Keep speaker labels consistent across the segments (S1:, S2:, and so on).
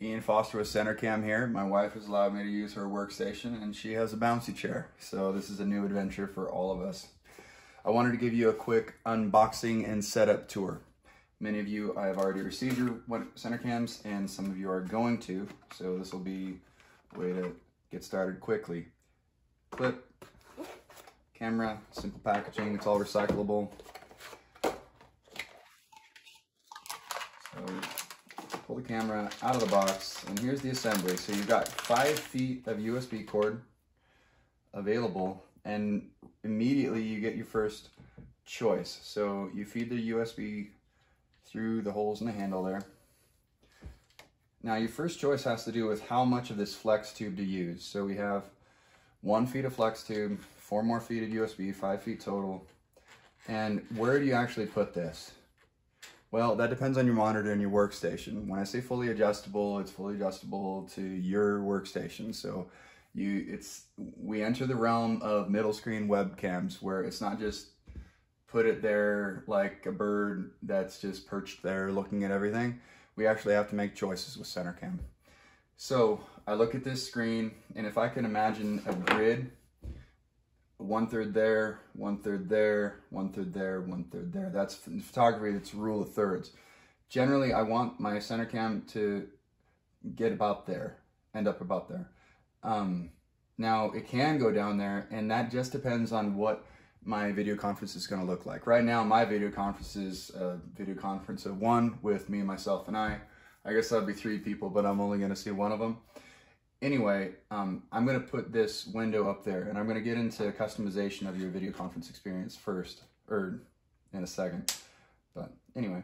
S1: Ian Foster with Center Cam here. My wife has allowed me to use her workstation and she has a bouncy chair. So this is a new adventure for all of us. I wanted to give you a quick unboxing and setup tour. Many of you I have already received your center cams and some of you are going to. So this will be a way to get started quickly. Clip, camera, simple packaging, it's all recyclable. So pull the camera out of the box and here's the assembly. So you've got five feet of USB cord available and immediately you get your first choice. So you feed the USB through the holes in the handle there. Now your first choice has to do with how much of this flex tube to use. So we have one feet of flex tube, four more feet of USB, five feet total. And where do you actually put this? Well, that depends on your monitor and your workstation. When I say fully adjustable, it's fully adjustable to your workstation. So you, it's we enter the realm of middle screen webcams where it's not just put it there like a bird that's just perched there looking at everything. We actually have to make choices with center cam. So I look at this screen and if I can imagine a grid one third there, one third there, one third there, one third there. That's photography, it's rule of thirds. Generally, I want my center cam to get about there, end up about there. Um, now, it can go down there, and that just depends on what my video conference is going to look like. Right now, my video conference is a video conference of one with me, myself, and I. I guess that'd be three people, but I'm only going to see one of them anyway, um, I'm going to put this window up there and I'm going to get into customization of your video conference experience first, or in a second. But anyway,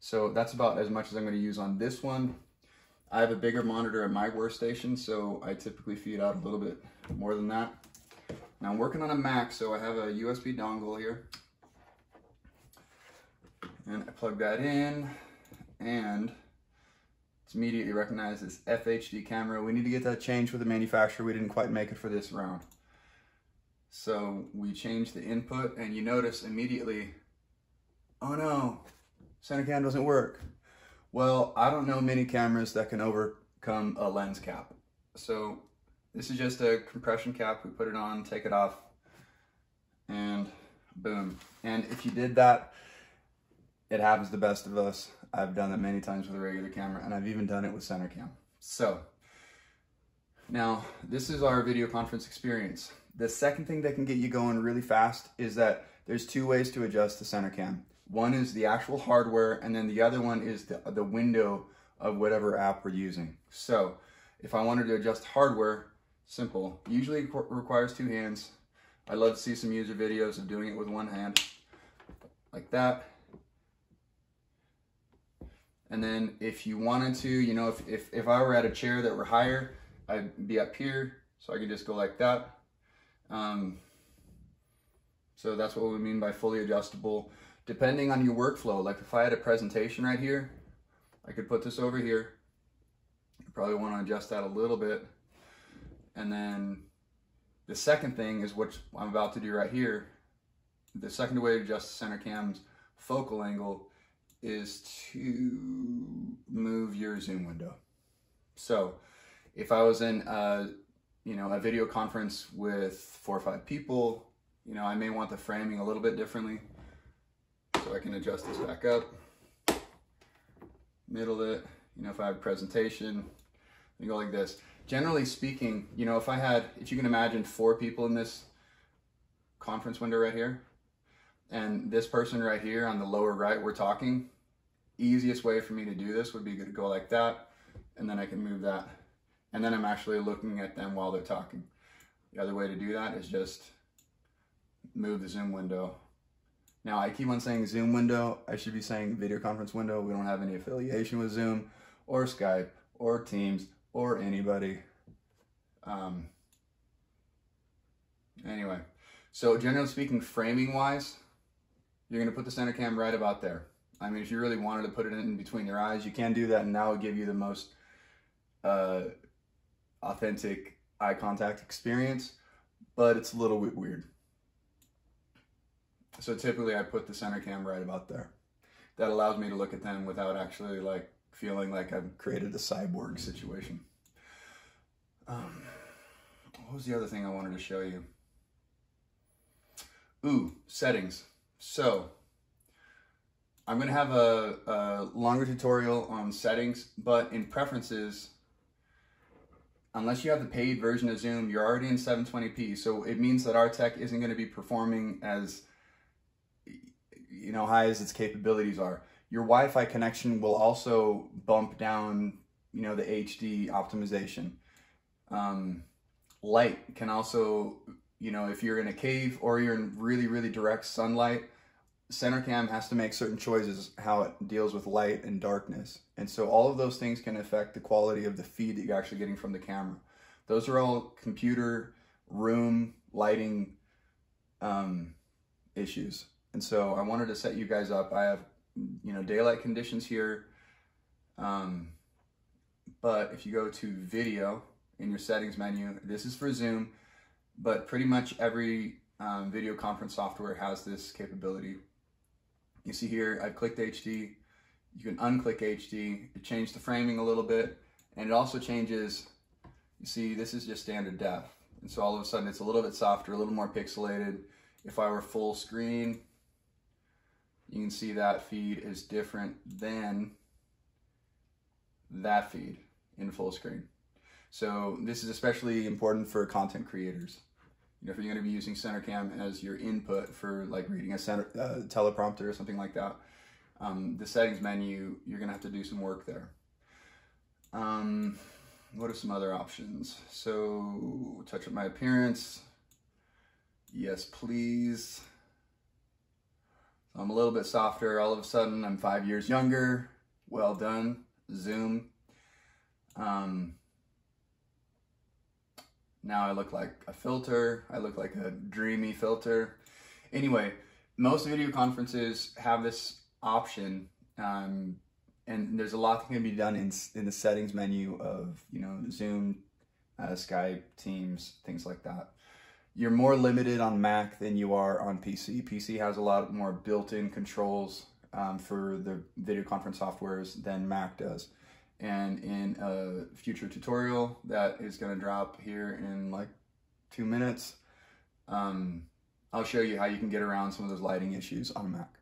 S1: so that's about as much as I'm going to use on this one. I have a bigger monitor at my workstation, so I typically feed out a little bit more than that. Now I'm working on a Mac, so I have a USB dongle here. And I plug that in, and immediately recognized as FHD camera. We need to get that changed with the manufacturer. We didn't quite make it for this round. So we changed the input and you notice immediately, oh no, center cam doesn't work. Well, I don't know many cameras that can overcome a lens cap. So this is just a compression cap. We put it on, take it off, and boom. And if you did that, it happens to the best of us. I've done that many times with a regular camera and I've even done it with center cam. So now this is our video conference experience. The second thing that can get you going really fast is that there's two ways to adjust the center cam. One is the actual hardware and then the other one is the, the window of whatever app we're using. So if I wanted to adjust hardware, simple. Usually requires two hands. I love to see some user videos of doing it with one hand like that. And then if you wanted to, you know, if, if, if I were at a chair that were higher, I'd be up here. So I could just go like that. Um, so that's what we mean by fully adjustable. Depending on your workflow, like if I had a presentation right here, I could put this over here. You probably want to adjust that a little bit. And then the second thing is what I'm about to do right here. The second way to adjust the center cam's focal angle is to move your Zoom window. So if I was in a, you know, a video conference with four or five people, you know, I may want the framing a little bit differently. So I can adjust this back up, middle it. You know, if I have a presentation, you go like this. Generally speaking, you know, if I had, if you can imagine four people in this conference window right here, and this person right here on the lower right, we're talking, easiest way for me to do this would be to go like that, and then I can move that. And then I'm actually looking at them while they're talking. The other way to do that is just move the Zoom window. Now I keep on saying Zoom window, I should be saying video conference window. We don't have any affiliation with Zoom or Skype or Teams or anybody. Um, anyway, so generally speaking, framing wise, you're gonna put the center cam right about there. I mean, if you really wanted to put it in between your eyes, you can do that, and that would give you the most uh, authentic eye contact experience, but it's a little bit weird. So typically I put the center cam right about there. That allows me to look at them without actually like feeling like I've created a cyborg situation. Um, what was the other thing I wanted to show you? Ooh, settings. So, I'm going to have a, a, longer tutorial on settings, but in preferences, unless you have the paid version of Zoom, you're already in 720p. So it means that our tech isn't going to be performing as you know high as its capabilities are. Your Wi-Fi connection will also bump down, you know, the HD optimization. Um, light can also, you know, if you're in a cave or you're in really, really direct sunlight, center cam has to make certain choices how it deals with light and darkness. And so all of those things can affect the quality of the feed that you're actually getting from the camera. Those are all computer, room, lighting um, issues. And so I wanted to set you guys up. I have, you know, daylight conditions here. Um, but if you go to video in your settings menu, this is for Zoom, but pretty much every um, video conference software has this capability. You see here, I've clicked HD. You can unclick HD. It changed the framing a little bit. And it also changes, you see, this is just standard def. And so all of a sudden it's a little bit softer, a little more pixelated. If I were full screen, you can see that feed is different than that feed in full screen. So this is especially important for content creators you know, if you're going to be using CenterCam as your input for like reading a center, uh, teleprompter or something like that, um, the settings menu, you're going to have to do some work there. Um, what are some other options? So touch up my appearance. Yes, please. I'm a little bit softer. All of a sudden, I'm five years younger. Well done. Zoom. Um, now I look like a filter. I look like a dreamy filter. Anyway, most video conferences have this option, um, and there's a lot that can be done in in the settings menu of you know Zoom, uh, Skype, Teams, things like that. You're more limited on Mac than you are on PC. PC has a lot more built-in controls um, for the video conference softwares than Mac does and in a future tutorial that is going to drop here in like two minutes, um, I'll show you how you can get around some of those lighting issues on a Mac.